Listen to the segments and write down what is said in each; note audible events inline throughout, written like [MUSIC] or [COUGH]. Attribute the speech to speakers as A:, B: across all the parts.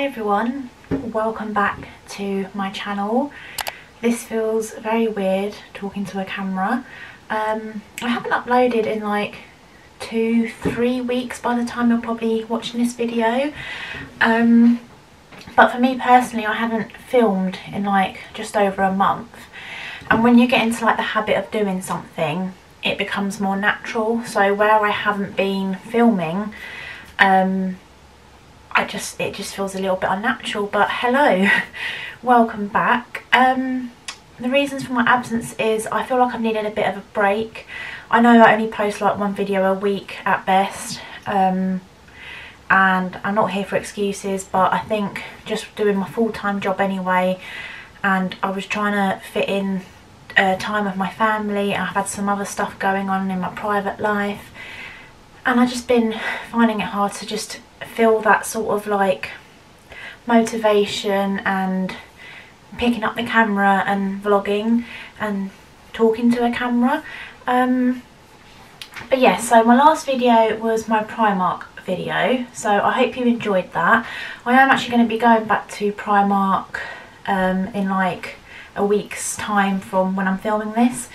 A: Hi everyone, welcome back to my channel. This feels very weird talking to a camera. Um, I haven't uploaded in like two, three weeks by the time you're probably watching this video. Um, but for me personally I haven't filmed in like just over a month and when you get into like the habit of doing something it becomes more natural so where I haven't been filming um, I just it just feels a little bit unnatural but hello [LAUGHS] welcome back. Um, the reasons for my absence is I feel like I've needed a bit of a break. I know I only post like one video a week at best um, and I'm not here for excuses but I think just doing my full-time job anyway and I was trying to fit in uh, time with my family I've had some other stuff going on in my private life and I've just been finding it hard to just feel that sort of like motivation and picking up the camera and vlogging and talking to a camera. Um, but yeah so my last video was my Primark video so I hope you enjoyed that. I am actually going to be going back to Primark um, in like a week's time from when I'm filming this.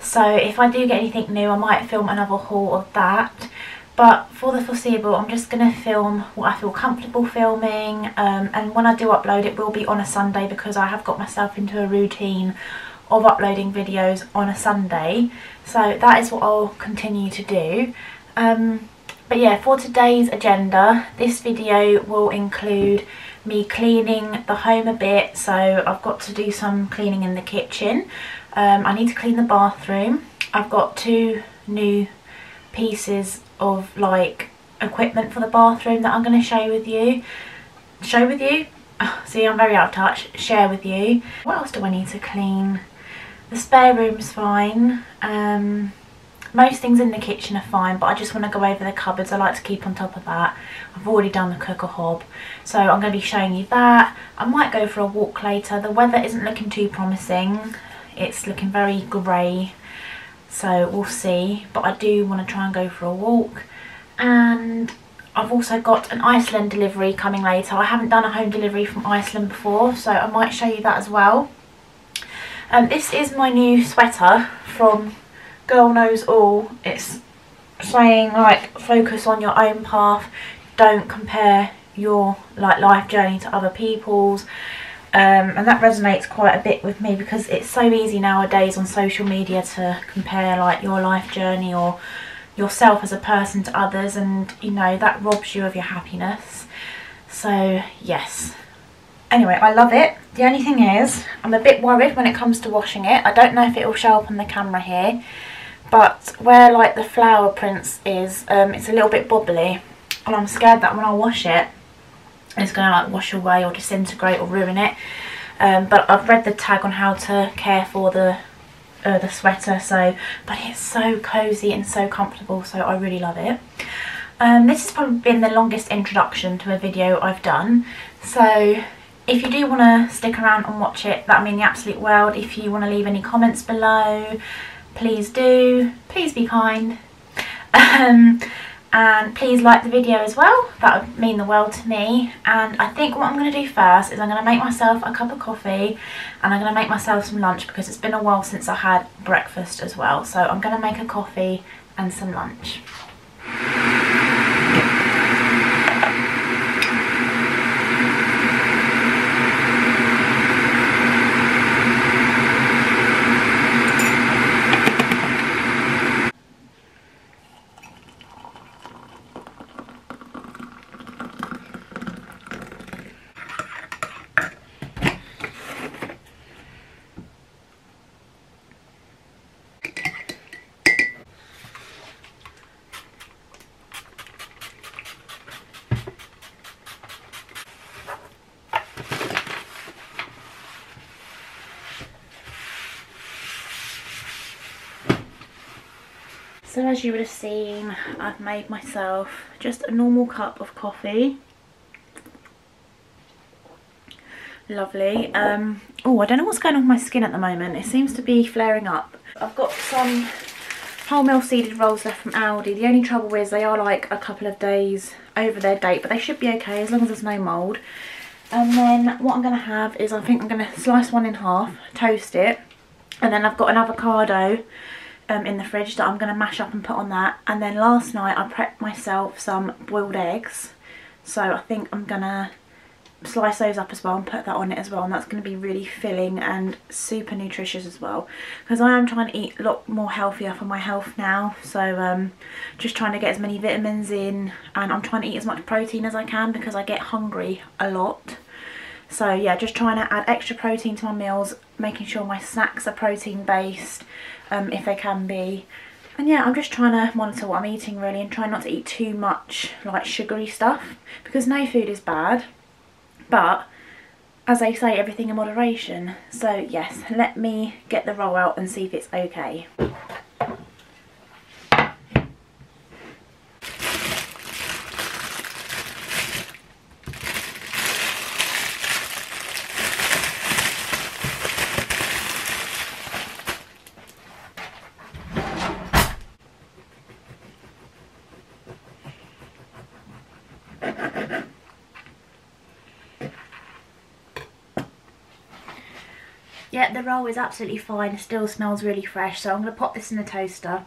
A: So if I do get anything new I might film another haul of that but for the foreseeable I'm just going to film what I feel comfortable filming um, and when I do upload it will be on a Sunday because I have got myself into a routine of uploading videos on a Sunday so that is what I'll continue to do um, but yeah, for today's agenda, this video will include me cleaning the home a bit. So I've got to do some cleaning in the kitchen. Um, I need to clean the bathroom. I've got two new pieces of like equipment for the bathroom that I'm going to show with you. Show with you? Oh, see, I'm very out of touch. Share with you. What else do I need to clean? The spare room's fine. Um, most things in the kitchen are fine, but I just want to go over the cupboards. I like to keep on top of that. I've already done the cooker hob, so I'm going to be showing you that. I might go for a walk later. The weather isn't looking too promising. It's looking very grey, so we'll see. But I do want to try and go for a walk. And I've also got an Iceland delivery coming later. I haven't done a home delivery from Iceland before, so I might show you that as well. Um, this is my new sweater from girl knows all. It's saying like focus on your own path. Don't compare your like life journey to other people's. Um, and that resonates quite a bit with me because it's so easy nowadays on social media to compare like your life journey or yourself as a person to others and you know that robs you of your happiness. So yes. Anyway I love it. The only thing is I'm a bit worried when it comes to washing it. I don't know if it will show up on the camera here but where like the flower prints is um, it's a little bit bubbly and I'm scared that when I wash it it's going to like wash away or disintegrate or ruin it um, but I've read the tag on how to care for the uh, the sweater so but it's so cozy and so comfortable so I really love it um, this has probably been the longest introduction to a video I've done so if you do want to stick around and watch it that would mean the absolute world if you want to leave any comments below please do. Please be kind. [LAUGHS] Um, and please like the video as well. That would mean the world to me. And I think what I'm going to do first is I'm going to make myself a cup of coffee and I'm going to make myself some lunch because it's been a while since I had breakfast as well. So I'm going to make a coffee and some lunch. So as you would have seen, I've made myself just a normal cup of coffee. Lovely. Um, oh, I don't know what's going on with my skin at the moment. It seems to be flaring up. I've got some wholemeal seeded rolls left from Aldi. The only trouble is they are like a couple of days over their date, but they should be okay as long as there's no mould. And then what I'm going to have is I think I'm going to slice one in half, toast it. And then I've got an avocado um, in the fridge that I'm going to mash up and put on that. And then last night I prepped myself some boiled eggs. So I think I'm going to slice those up as well and put that on it as well. And that's going to be really filling and super nutritious as well. Because I am trying to eat a lot more healthier for my health now. So um, just trying to get as many vitamins in. And I'm trying to eat as much protein as I can because I get hungry a lot. So yeah just trying to add extra protein to my meals making sure my snacks are protein based um, if they can be. And yeah I'm just trying to monitor what I'm eating really and try not to eat too much like sugary stuff because no food is bad. But as they say everything in moderation. So yes let me get the roll out and see if it's okay Yeah, the roll is absolutely fine. It still smells really fresh. So I'm going to pop this in the toaster.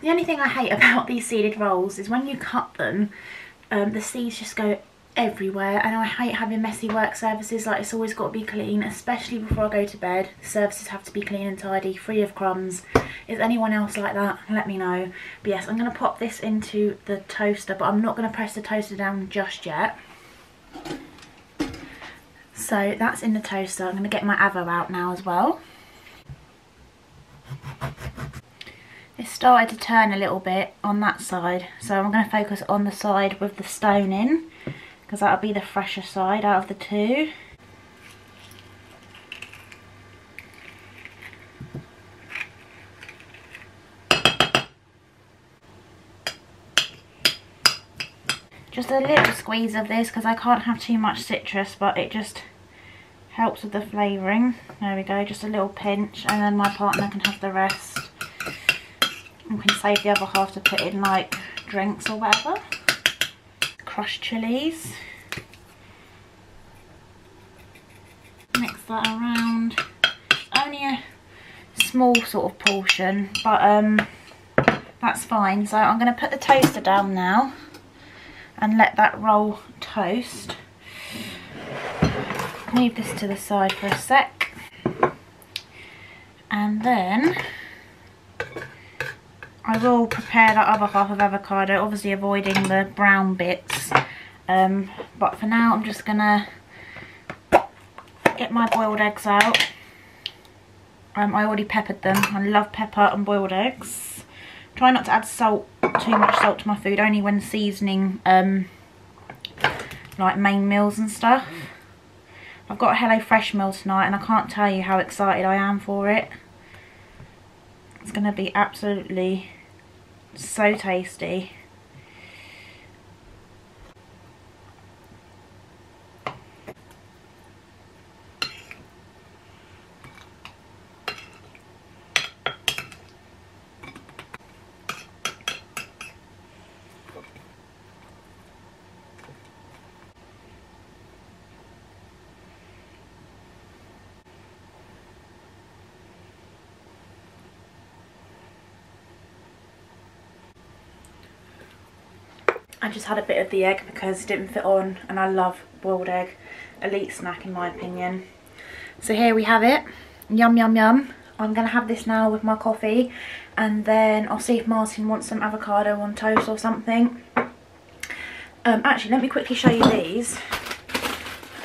A: The only thing I hate [LAUGHS] about these seeded rolls is when you cut them, um, the seeds just go everywhere. And I hate having messy work surfaces. Like, it's always got to be clean, especially before I go to bed. The surfaces have to be clean and tidy, free of crumbs. Is anyone else like that? Let me know. But yes, I'm going to pop this into the toaster, but I'm not going to press the toaster down just yet. So that's in the toaster. I'm going to get my Avo out now as well. It started to turn a little bit on that side. So I'm going to focus on the side with the stone in. Because that'll be the fresher side out of the two. Just a little squeeze of this because I can't have too much citrus but it just helps with the flavouring. There we go, just a little pinch and then my partner can have the rest. We can save the other half to put in like drinks or whatever. Crushed chilies. Mix that around. Only a small sort of portion but um that's fine. So I'm going to put the toaster down now and let that roll toast move this to the side for a sec. And then I will prepare that other half of avocado obviously avoiding the brown bits. Um, but for now I'm just gonna get my boiled eggs out. Um, I already peppered them. I love pepper and boiled eggs. Try not to add salt too much salt to my food only when seasoning um, like main meals and stuff I've got a Hello Fresh meal tonight and I can't tell you how excited I am for it. It's going to be absolutely so tasty. I just had a bit of the egg because it didn't fit on and I love boiled egg. Elite snack in my opinion. So here we have it. Yum yum yum. I'm going to have this now with my coffee and then I'll see if Martin wants some avocado on toast or something. Um, actually, let me quickly show you these.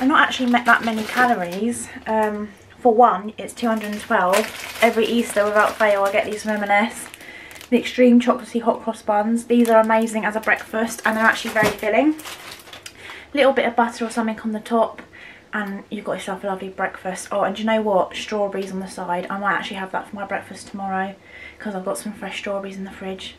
A: I've not actually met that many calories. Um, for one, it's 212. Every Easter, without fail, I get these from M&S the extreme chocolatey hot cross buns. These are amazing as a breakfast and they're actually very filling. Little bit of butter or something on the top and you've got yourself a lovely breakfast. Oh, and you know what? Strawberries on the side. I might actually have that for my breakfast tomorrow because I've got some fresh strawberries in the fridge.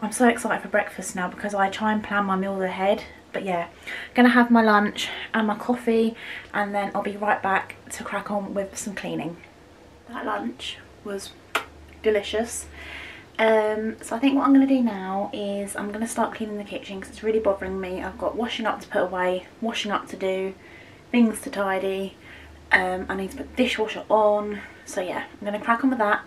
A: I'm so excited for breakfast now because I try and plan my meals ahead. But yeah, gonna have my lunch and my coffee and then I'll be right back to crack on with some cleaning. That lunch was delicious. Um, so I think what I'm going to do now is I'm going to start cleaning the kitchen because it's really bothering me. I've got washing up to put away, washing up to do, things to tidy. Um, I need to put the dishwasher on. So yeah, I'm going to crack on with that.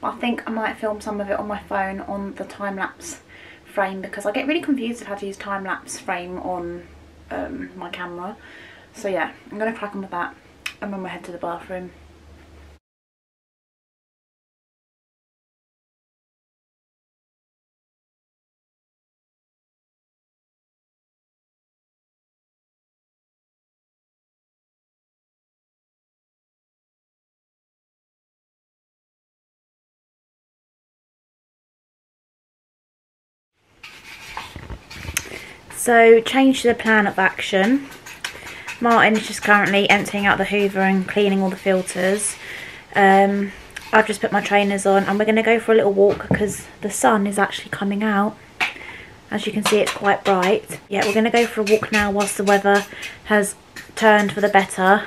A: But I think I might film some of it on my phone on the time-lapse frame because I get really confused of how to use time-lapse frame on um, my camera. So yeah, I'm going to crack on with that. and then my head to the bathroom. So change the plan of action. Martin is just currently emptying out the hoover and cleaning all the filters. Um, I've just put my trainers on and we're going to go for a little walk because the sun is actually coming out. As you can see it's quite bright. Yeah we're going to go for a walk now whilst the weather has turned for the better.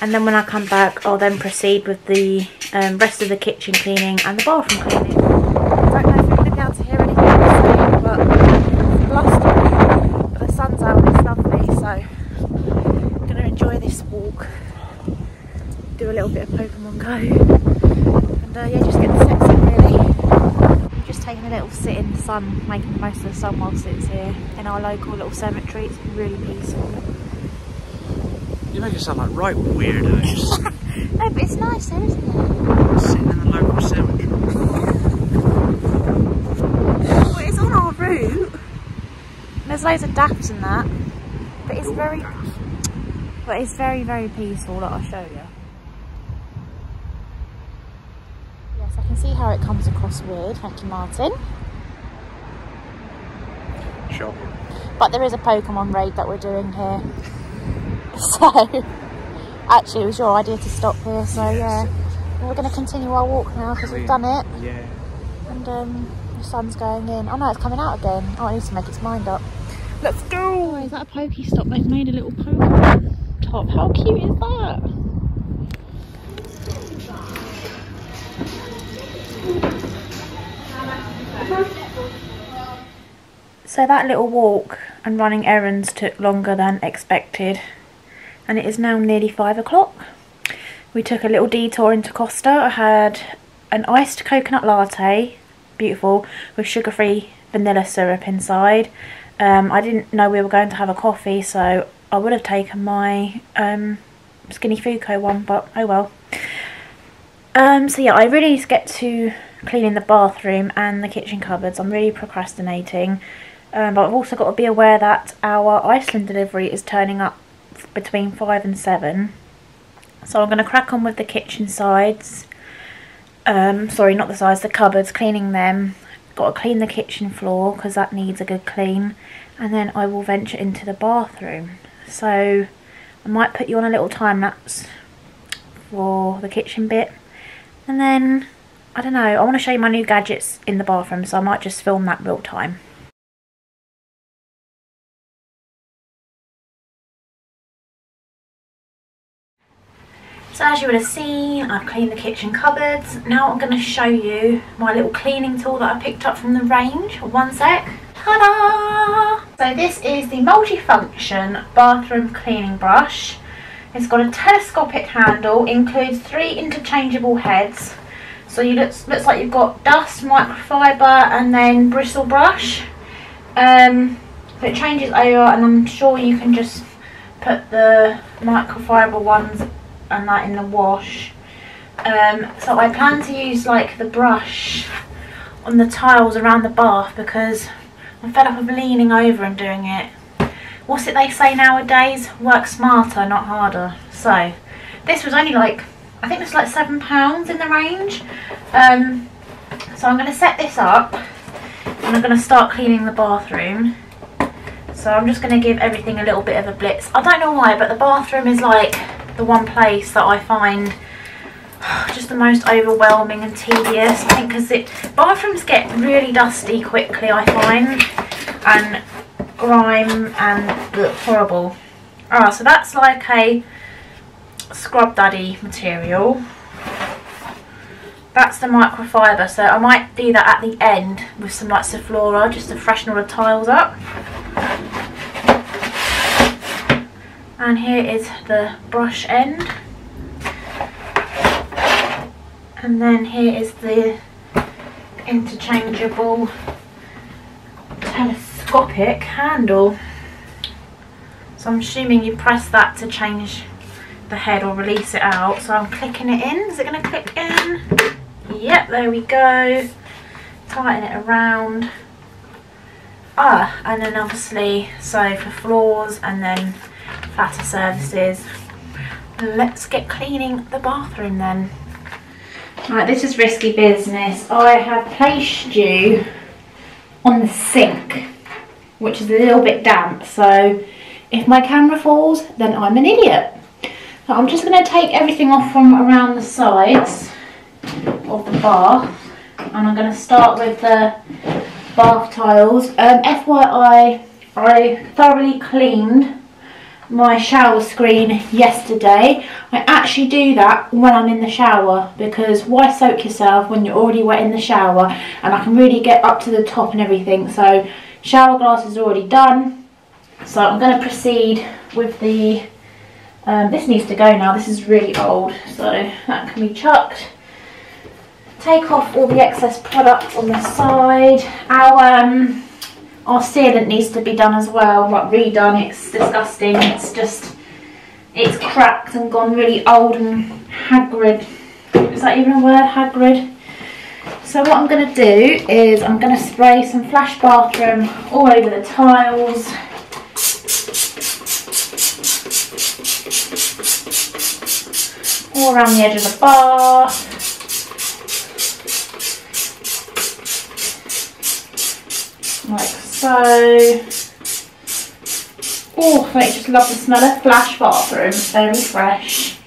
A: And then when I come back I'll then proceed with the um, rest of the kitchen cleaning and the bathroom cleaning. I don't know if you're going to be able to hear anything I'm saying but blustery. But the sun's out and it's lovely so enjoy this walk, do a little bit of Pokemon Go, and uh, yeah, just get the steps in really. I'm just taking a little sit in the sun, making the most of the sun whilst it's here in our local little cemetery. It's really peaceful.
B: You make it sound like right weirdos. [LAUGHS]
A: no, but it's nice there, isn't it?
B: Sitting in the local cemetery.
A: well, it's on our route. There's loads of daps in that, but it's very but it's very, very peaceful that I'll show you. Yes, I can see how it comes across weird. Thank you, Martin.
B: Sure.
A: But there is a Pokemon raid that we're doing here. [LAUGHS] So, actually it was your idea to stop here, so yeah. we're going to continue our walk now because we've done it.
B: Yeah.
A: And um, the sun's going in. Oh no, it's coming out again. Oh, it needs to make its mind up. Let's go! Oh, is that a Pokestop? They've made a little Pokemon top. How cute is that? So that little walk and running errands took longer than expected and it is now nearly five o'clock. We took a little detour into Costa. I had an iced coconut latte, beautiful, with sugar-free vanilla syrup inside. Um, I didn't know we were going to have a coffee so I would have taken my um, Skinny Food Co one, but oh well. Um, so yeah, I really need to get to cleaning the bathroom and the kitchen cupboards. I'm really procrastinating. Um, but I've also got to be aware that our Iceland delivery is turning up between 5 and 7. So I'm going to crack on with the kitchen sides. Um, sorry, not the sides, the cupboards, cleaning them. Got to clean the kitchen floor because that needs a good clean. And then I will venture into the bathroom. So I might put you on a little time lapse for the kitchen bit. And then, I don't know, I want to show you my new gadgets in the bathroom, so I might just film that real time. So as you would have seen, I've cleaned the kitchen cupboards. Now I'm going to show you my little cleaning tool that I picked up from the range. One sec. Ta-da! So this is the multifunction bathroom cleaning brush. It's got a telescopic handle, includes three interchangeable heads. So you look, looks like you've got dust, microfiber and then bristle brush. Um, so it changes over and I'm sure you can just put the microfiber ones and that in the wash. Um, so I plan to use like the brush on the tiles around the bath because I'm fed up of leaning over and doing it. What's it they say nowadays? Work smarter, not harder. So, this was only like, I think it's like £7 in the range. Um, so I'm going to set this up and I'm going to start cleaning the bathroom. So I'm just going to give everything a little bit of a blitz. I don't know why, but the bathroom is like the one place that I find just the most overwhelming and tedious. I think because it bathrooms get really dusty quickly, I find, and grime and look horrible. Ah, so that's like a scrub daddy material. That's the microfiber, so I might do that at the end with some like Zoflora just to freshen all the tiles up. And here is the brush end. And then here is the interchangeable telescopic handle. So I'm assuming you press that to change the head or release it out. So I'm clicking it in. Is it going to click in? Yep there we go. Tighten it around. Ah and then obviously so for floors and then flatter surfaces. Let's get cleaning the bathroom then. Right this is risky business. I have placed you on the sink which is a little bit damp so if my camera falls then I'm an idiot. So I'm just going to take everything off from around the sides of the bath and I'm going to start with the bath tiles. Um, FYI, I thoroughly cleaned my shower screen yesterday. I actually do that when I'm in the shower because why soak yourself when you're already wet in the shower and I can really get up to the top and everything. So shower glass is already done. So I'm going to proceed with the, um, this needs to go now, this is really old, so that can be chucked take off all the excess product on the side. Our um, our sealant needs to be done as well, like redone. It's disgusting. It's just it's cracked and gone really old and hagrid. Is that even a word, hagrid? So what I'm going to do is I'm going to spray some flash bathroom all over the tiles. All around the edge of the bath. like so. Oh, I just love the smell of Flash bathroom, very fresh.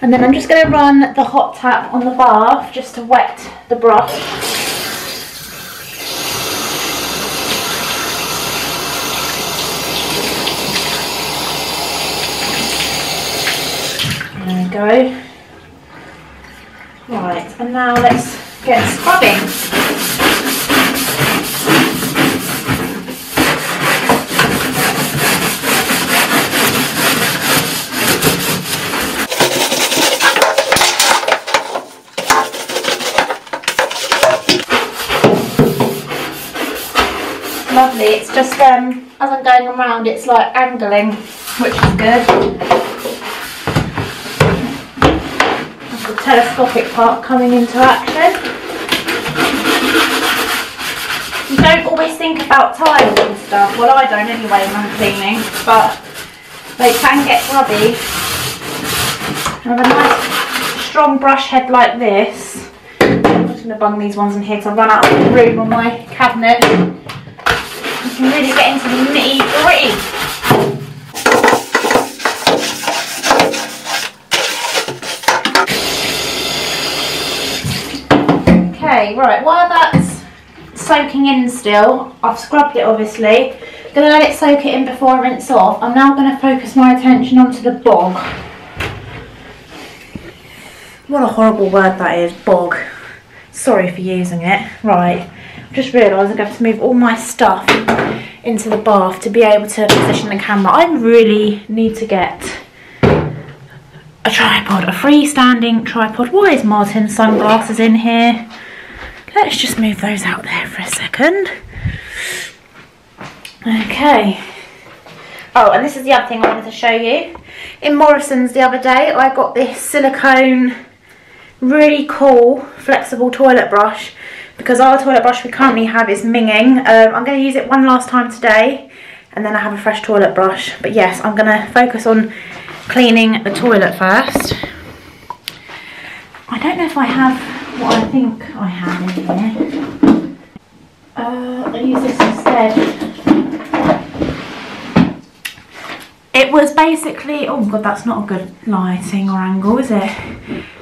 A: And then I'm just going to run the hot tap on the bath just to wet the brush. There we go. Right, and now let's get scrubbing. lovely. Just, um, as I'm going around, it's like angling, which is good. That's the telescopic part coming into action. You don't always think about tiles and stuff. Well, I don't anyway when I'm cleaning, but they can get grubby. With a nice strong brush head like this, I'm just going to bung these ones in here because I've run out of room on my cabinet can really get into the nitty gritty. Okay, right, while that's soaking in still, I've scrubbed it obviously. Gonna let it soak it in before I rinse off. I'm now gonna focus my attention onto the bog. What a horrible word that is, bog. Sorry for using it. Right, just realised I'm going to have to move all my stuff into the bath to be able to position the camera. I really need to get a tripod, a freestanding tripod. Why is Martin's sunglasses in here? Let's just move those out there for a second. Okay. Oh, and this is the other thing I wanted to show you. In Morrison's the other day, I got this silicone, really cool, flexible toilet brush because our toilet brush we currently have is minging. Um, I'm going to use it one last time today and then I have a fresh toilet brush. But yes, I'm going to focus on cleaning the toilet first. I don't know if I have what I think I have in here. Uh, I'll use this instead. It was basically, oh god, that's not a good lighting or angle, is it?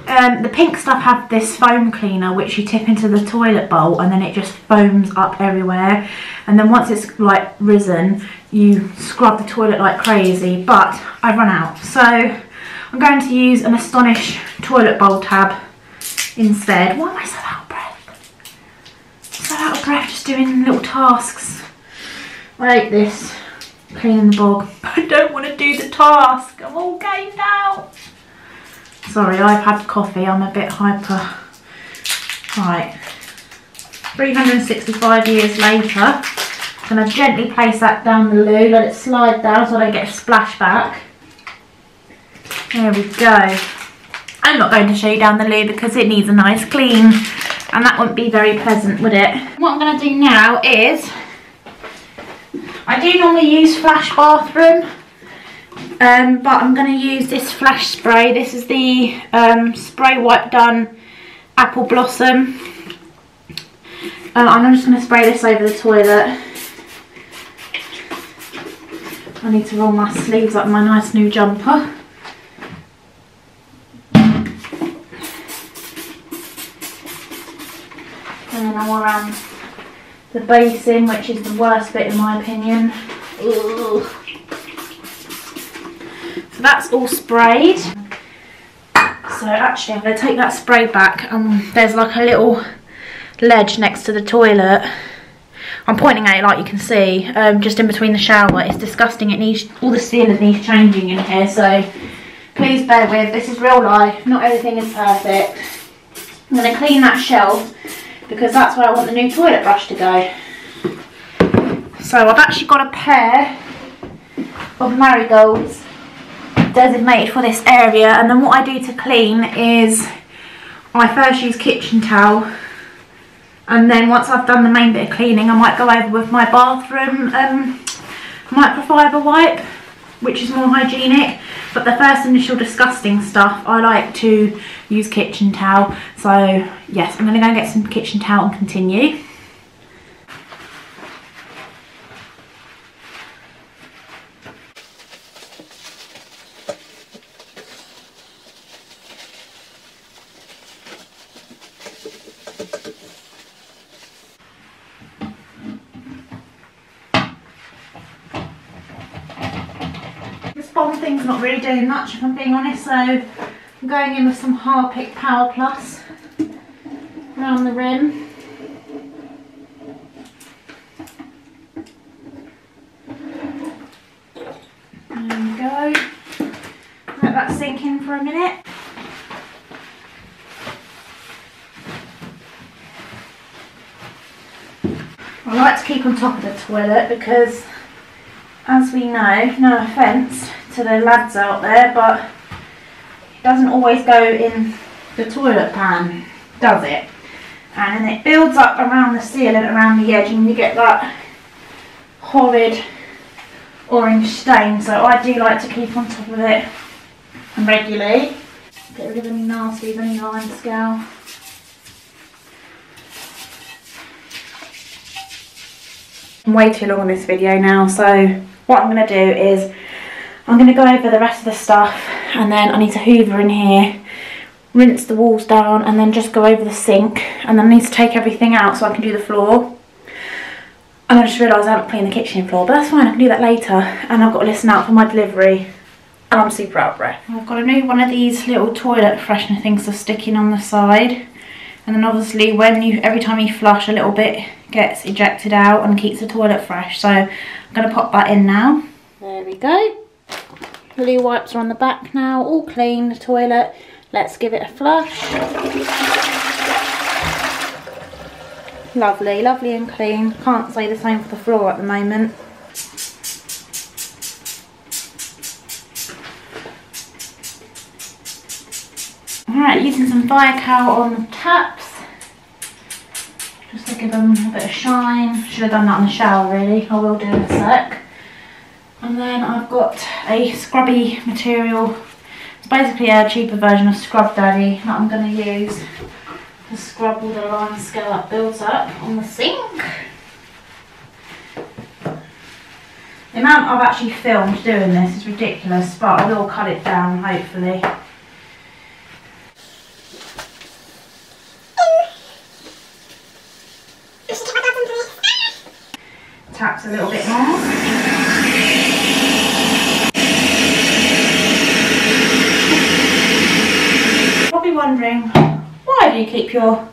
A: Um, the pink stuff had this foam cleaner which you tip into the toilet bowl and then it just foams up everywhere and then once it's like risen you scrub the toilet like crazy but I've run out so I'm going to use an Astonish toilet bowl tab instead. Why am I so out of breath? So out of breath just doing little tasks. I hate this. Cleaning the bog. [LAUGHS] I don't want to do the task. I'm all gamed out. Sorry, I've had coffee. I'm a bit hyper. Right. 365 years later. I'm going to gently place that down the loo. Let it slide down so I don't get a splashback. There we go. I'm not going to show you down the loo because it needs a nice clean and that wouldn't be very pleasant, would it? What I'm going to do now is, I do normally use Flash Bathroom, um, but I'm going to use this Flash Spray. This is the um, Spray Wipe Done Apple Blossom. Uh, I'm just going to spray this over the toilet. I need to roll my sleeves up my nice new jumper. and then all around the basin, which is the worst bit in my opinion. Ugh. So that's all sprayed. So actually I'm going to take that spray back and there's like a little ledge next to the toilet. I'm pointing at it like you can see, um, just in between the shower. It's disgusting, it needs, all the ceiling needs changing in here, so please bear with, this is real life, not everything is perfect. I'm going to clean that shelf because that's where I want the new toilet brush to go. So I've actually got a pair of marigolds designated for this area and then what I do to clean is I first use kitchen towel and then once I've done the main bit of cleaning I might go over with my bathroom um, microfiber wipe which is more hygienic but the first initial disgusting stuff I like to use kitchen towel. So yes I'm to go and get some kitchen towel and continue. This Bond thing's not really doing much if I'm being honest, so Going in with some Harpic Power Plus around the rim. There we go. Let that sink in for a minute. I like to keep on top of the toilet because as we know, no offence to the lads out there, but doesn't always go in the toilet pan, does it? And it builds up around the ceiling, around the edge, and you get that horrid orange stain. So I do like to keep on top of it regularly. Get rid of any nasties, any lime scale. I'm way too long on this video now, so what I'm going to do is I'm going to go over the rest of the stuff and then I need to hoover in here, rinse the walls down and then just go over the sink and then I need to take everything out so I can do the floor. And I just realised I haven't cleaned the kitchen floor, but that's fine, I can do that later. And I've got to listen out for my delivery and I'm super out of breath. I've got a new one of these little toilet freshener things for sticking on the side. And then obviously when you, every time you flush a little bit gets ejected out and keeps the toilet fresh. So I'm going to pop that in now. There we go. Loo wipes are on the back now, all clean, the toilet. Let's give it a flush. Lovely, lovely and clean. Can't say the same for the floor at the moment. Alright, using some Viakal on the taps. Just to give them a bit of shine. Should have done that in the shower really. I will do in a sec. And then I've got a scrubby material. It's basically a cheaper version of Scrub Daddy that I'm going to use to scrub all the lime scale that builds up on the sink. The amount I've actually filmed doing this is ridiculous, but I will cut it down hopefully. taps a little bit more. Probably wondering, why do you keep your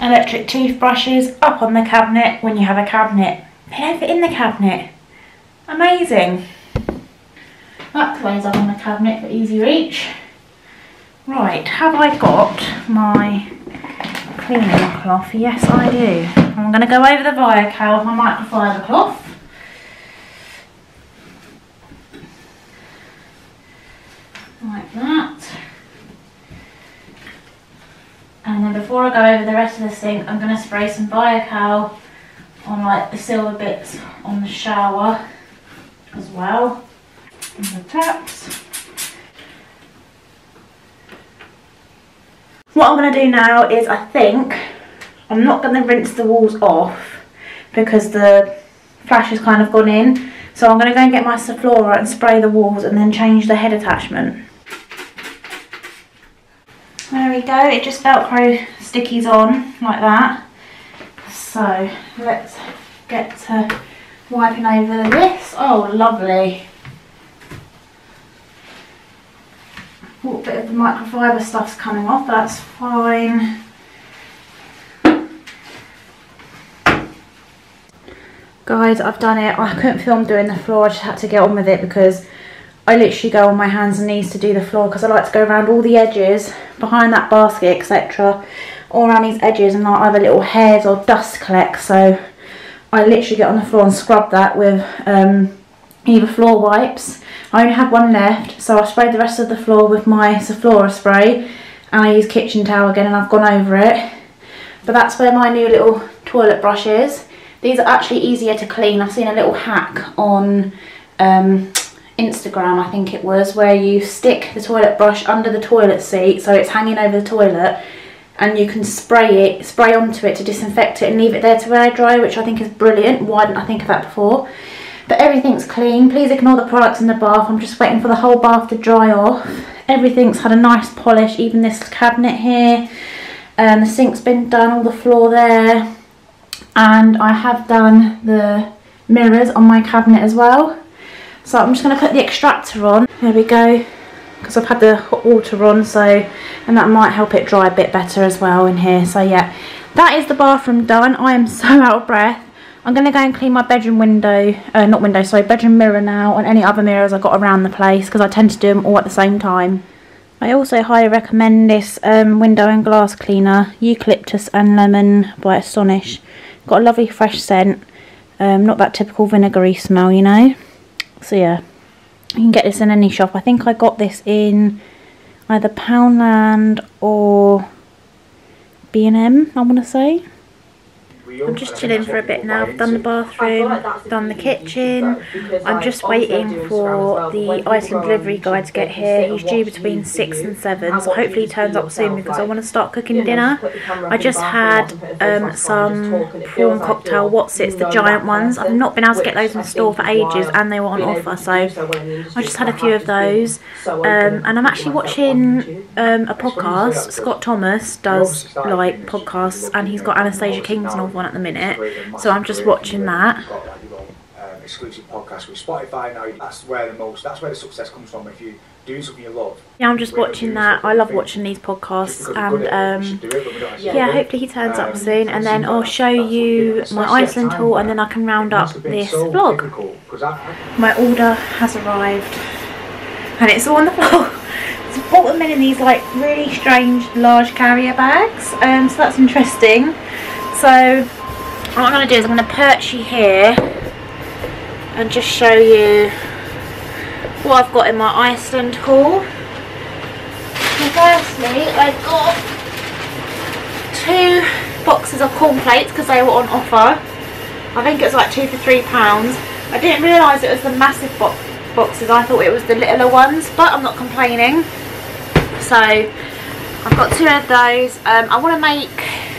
A: electric toothbrushes up on the cabinet when you have a cabinet? They in the cabinet. Amazing. That weighs up on the cabinet for easy reach. Right, have I got my cleaning cloth? Yes, I do. I'm going to go over the Viakal with my microfiber cloth. Like that. And then before I go over the rest of the sink, I'm going to spray some Viakal on like the silver bits on the shower as well. And the taps. What I'm going to do now is I think I'm not going to rinse the walls off because the flash has kind of gone in. So I'm going to go and get my Zoflora and spray the walls and then change the head attachment. There we go, it just velcro stickies on like that. So let's get to wiping over this. Oh lovely. Oh, a little bit of the microfiber stuff's coming off, that's fine. Guys, I've done it. I couldn't film doing the floor, I just had to get on with it because I literally go on my hands and knees to do the floor because I like to go around all the edges, behind that basket, etc. All around these edges and like either little hairs or dust collect. So I literally get on the floor and scrub that with um, either floor wipes. I only had one left, so I sprayed the rest of the floor with my Zoflora spray. And I use kitchen towel again and I've gone over it. But that's where my new little toilet brush is. These are actually easier to clean. I've seen a little hack on um, Instagram, I think it was, where you stick the toilet brush under the toilet seat so it's hanging over the toilet and you can spray it, spray onto it to disinfect it and leave it there to air dry, which I think is brilliant. Why didn't I think of that before? But everything's clean. Please ignore the products in the bath. I'm just waiting for the whole bath to dry off. Everything's had a nice polish, even this cabinet here. Um, the sink's been done, all the floor there and I have done the mirrors on my cabinet as well. So I'm just going to put the extractor on. There we go. Because I've had the hot water on so and that might help it dry a bit better as well in here. So yeah, that is the bathroom done. I am [LAUGHS] so out of breath. I'm going to go and clean my bedroom window, uh, not window, sorry, bedroom mirror now and any other mirrors I've got around the place because I tend to do them all at the same time. I also highly recommend this um, window and glass cleaner, Eucalyptus and Lemon by Astonish. Got a lovely fresh scent. Um, not that typical vinegary smell, you know. So yeah, you can get this in any shop. I think I got this in either Poundland or B&M, I want to say. I'm just chilling for a bit now. I've done the bathroom, done the kitchen. I'm just waiting for the Iceland delivery guy to get here. He's due between 6 and 7, so hopefully he turns up soon because I want to start cooking dinner. I just had um, some prawn cocktail Wotsits, the giant ones. I've not been able to get those in store for ages and they were on offer, so I just had a few of those. Um, and I'm actually watching um, a podcast. Scott Thomas does like podcasts and he's got Anastasia Kingsnorth one at the minute, so I'm just watching that.
C: Um, exclusive podcast with Spotify now. That's where the most. That's where the success comes from. If you doing something you love.
A: Yeah, I'm just watching that. I love watching these podcasts, and um, yeah, hopefully he turns up soon, and then I'll show you my Iceland tour, and then I can round up this vlog. My order has arrived, and it's all on the floor. So I bought them in these like really strange large carrier bags, um, so that's interesting. So what I'm going to do is I'm going to perch you here and just show you what I've got in my Iceland haul. So firstly, I've got two boxes of cornflakes because they were on offer. I think it's like two for three pounds. I didn't realise it was the massive bo boxes. I thought it was the littler ones, but I'm not complaining. So I've got two of those. Um, I want to make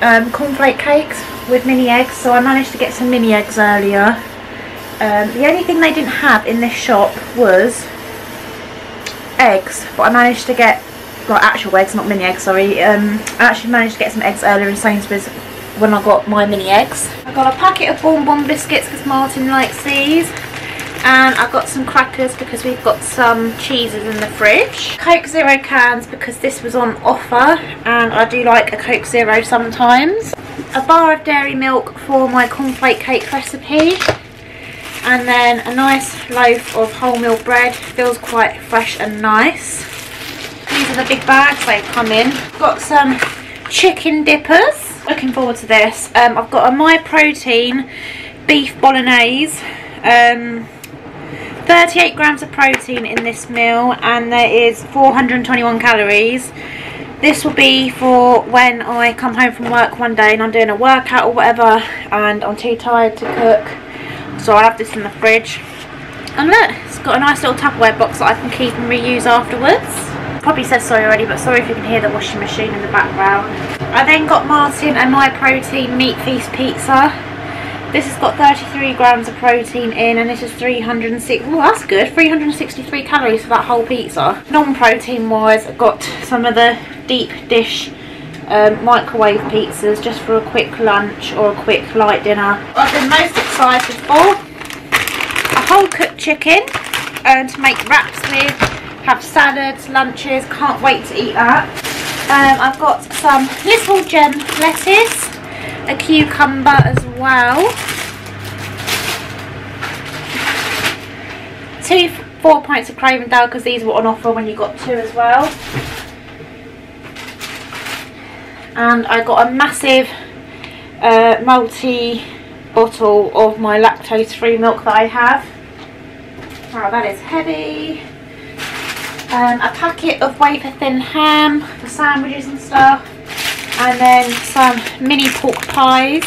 A: um, cornflake cakes with mini eggs so I managed to get some mini eggs earlier. Um, the only thing they didn't have in this shop was eggs but I managed to get like actual eggs not mini eggs sorry. Um, I actually managed to get some eggs earlier in Sainsbury's when I got my mini eggs. I got a packet of Bourbon biscuits because Martin likes these and I've got some crackers because we've got some cheeses in the fridge. Coke Zero cans because this was on offer and I do like a Coke Zero sometimes. A bar of dairy milk for my cornflake cake recipe. And then a nice loaf of wholemeal bread. Feels quite fresh and nice. These are the big bags they come in. Got some chicken dippers. Looking forward to this. Um, I've got a My Protein beef bolognese. Um, 38 grams of protein in this meal and there is 421 calories this will be for when I come home from work one day and I'm doing a workout or whatever and I'm too tired to cook. So I have this in the fridge. And look, it's got a nice little Tupperware box that I can keep and reuse afterwards. Probably said sorry already, but sorry if you can hear the washing machine in the background. I then got Martin a Myprotein Meat Feast Pizza. This has got 33 grams of protein in and this is 306, well that's good, 363 calories for that whole pizza. Non-protein wise, I've got some of the deep dish um, microwave pizzas just for a quick lunch or a quick light dinner. I've been most excited for a whole cooked chicken um, to make wraps with, have salads, lunches, can't wait to eat that. Um, I've got some little gem lettuce, a cucumber as well. Two four pints of Cravendale because these were on offer when you got two as well and I got a massive uh, multi bottle of my lactose free milk that I have. Wow, that is heavy. Um, a packet of wafer thin ham for sandwiches and stuff. And then some mini pork pies.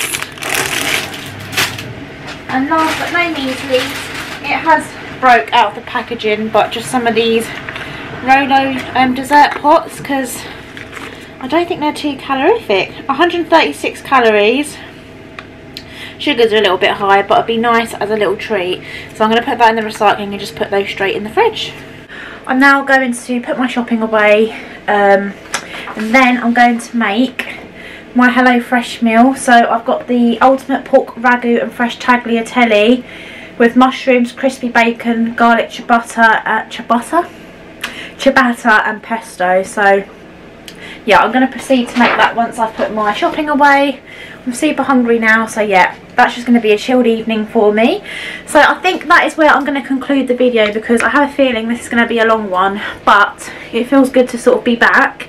A: And last but no means least, it has broke out of the packaging, but just some of these Rolo um, dessert pots because I don't think they're too calorific. 136 calories. Sugars are a little bit high, but it'd be nice as a little treat. So I'm going to put that in the recycling and just put those straight in the fridge. I'm now going to put my shopping away. Um, and then I'm going to make my Hello Fresh meal. So I've got the ultimate pork ragu and fresh tagliatelle with mushrooms, crispy bacon, garlic ciabatta, uh, ciabatta, ciabatta and pesto. So yeah, I'm going to proceed to make that once I've put my shopping away. I'm super hungry now, so yeah, that's just going to be a chilled evening for me. So I think that is where I'm going to conclude the video because I have a feeling this is going to be a long one, but it feels good to sort of be back.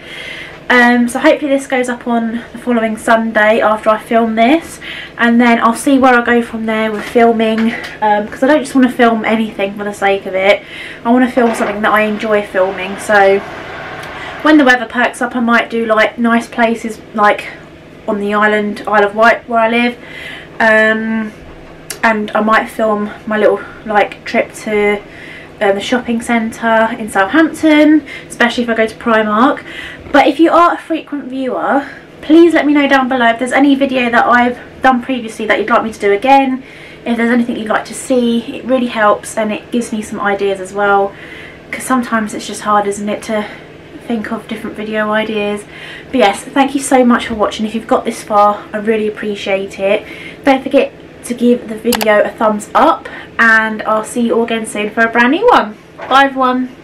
A: Um, so hopefully this goes up on the following Sunday after I film this. And then I'll see where I go from there with filming because um, I don't just want to film anything for the sake of it. I want to film something that I enjoy filming. So when the weather perks up I might do like nice places like on the island Isle of Wight where I live. Um, and I might film my little like trip to uh, the shopping centre in Southampton especially if I go to Primark. But if you are a frequent viewer please let me know down below if there's any video that I've done previously that you'd like me to do again. If there's anything you'd like to see it really helps and it gives me some ideas as well. Because sometimes it's just hard isn't it to think of different video ideas. But yes thank you so much for watching. If you've got this far I really appreciate it. Don't forget to give the video a thumbs up and I'll see you all again soon for a brand new one. Bye everyone